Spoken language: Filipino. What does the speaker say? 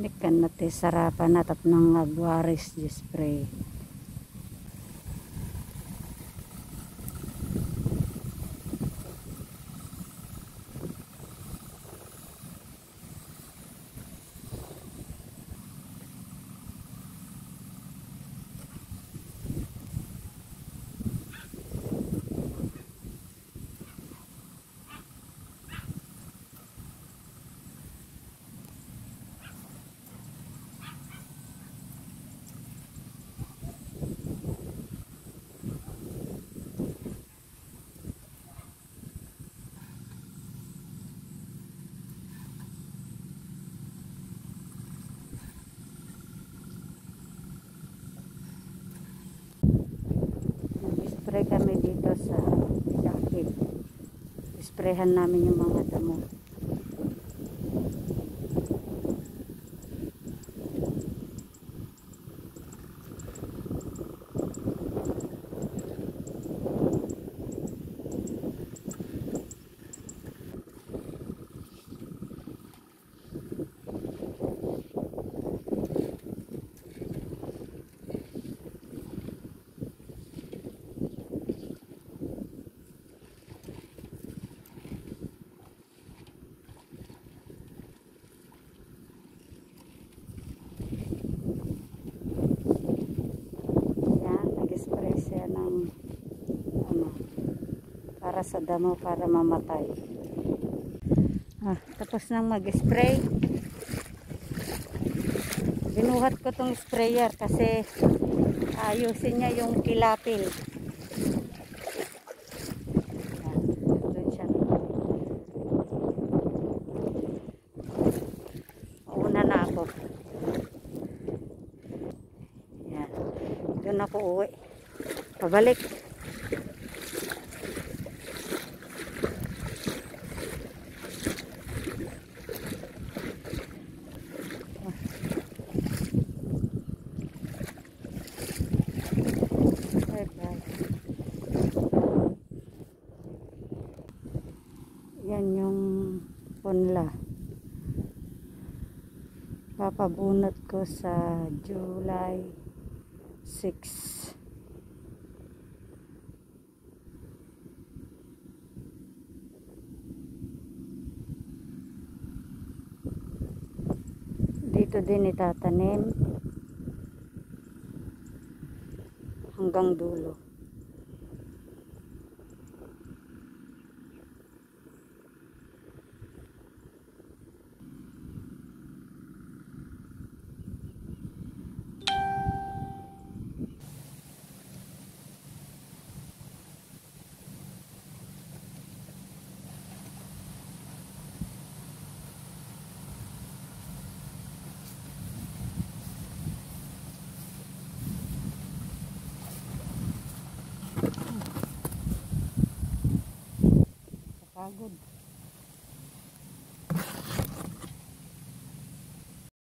Nikan na sarapan na tap ng agwaris di spray. Nag-spray kami dito sa Dakid. Sprayhan namin yung mga damo. Yan, nag-spray siya ng ano, para sa damo para mamatay. Ah, tapos nang mag-spray. Binuhat ko tong sprayer kasi ayusin niya yung kilapil. Mauna na ako. Yan. Doon ako uwi. Pabalik. Yan yung punla. Papabunot ko sa July 6. Dito din itatanim hanggang dulo. Pagod.